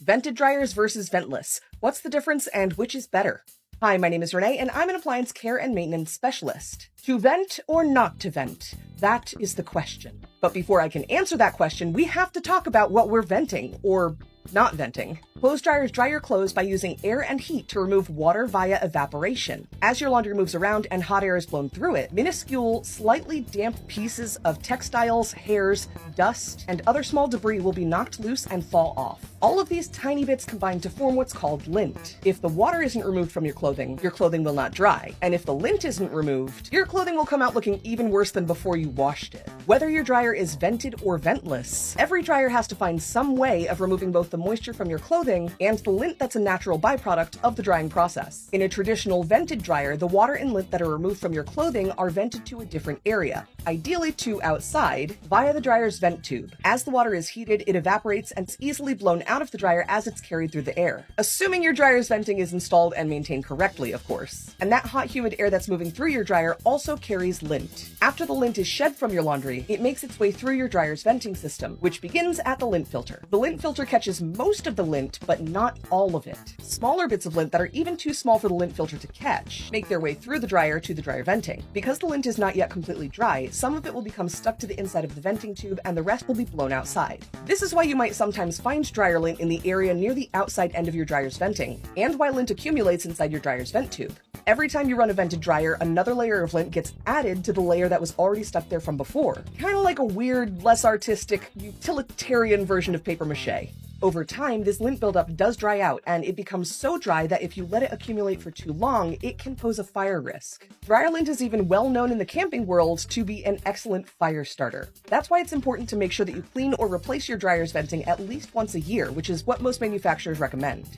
Vented dryers versus ventless. What's the difference and which is better? Hi, my name is Renee and I'm an appliance care and maintenance specialist. To vent or not to vent? That is the question. But before I can answer that question, we have to talk about what we're venting, or not venting. Clothes dryers dry your clothes by using air and heat to remove water via evaporation. As your laundry moves around and hot air is blown through it, minuscule, slightly damp pieces of textiles, hairs, dust, and other small debris will be knocked loose and fall off. All of these tiny bits combine to form what's called lint. If the water isn't removed from your clothing, your clothing will not dry. And if the lint isn't removed, your clothing will come out looking even worse than before you washed it. Whether your dryer is vented or ventless, every dryer has to find some way of removing both the moisture from your clothing and the lint that's a natural byproduct of the drying process. In a traditional vented dryer, the water and lint that are removed from your clothing are vented to a different area, ideally to outside, via the dryer's vent tube. As the water is heated, it evaporates and is easily blown out of the dryer as it's carried through the air. Assuming your dryer's venting is installed and maintained correctly, of course. And that hot, humid air that's moving through your dryer also carries lint. After the lint is shed from your laundry, it makes its way through your dryer's venting system, which begins at the lint filter. The lint filter catches most of the lint, but not all of it. Smaller bits of lint that are even too small for the lint filter to catch make their way through the dryer to the dryer venting. Because the lint is not yet completely dry, some of it will become stuck to the inside of the venting tube and the rest will be blown outside. This is why you might sometimes find dryer in the area near the outside end of your dryer's venting, and why lint accumulates inside your dryer's vent tube. Every time you run a vented dryer, another layer of lint gets added to the layer that was already stuck there from before. Kind of like a weird, less artistic, utilitarian version of paper mache. Over time, this lint buildup does dry out, and it becomes so dry that if you let it accumulate for too long, it can pose a fire risk. Dryer lint is even well known in the camping world to be an excellent fire starter. That's why it's important to make sure that you clean or replace your dryer's venting at least once a year, which is what most manufacturers recommend.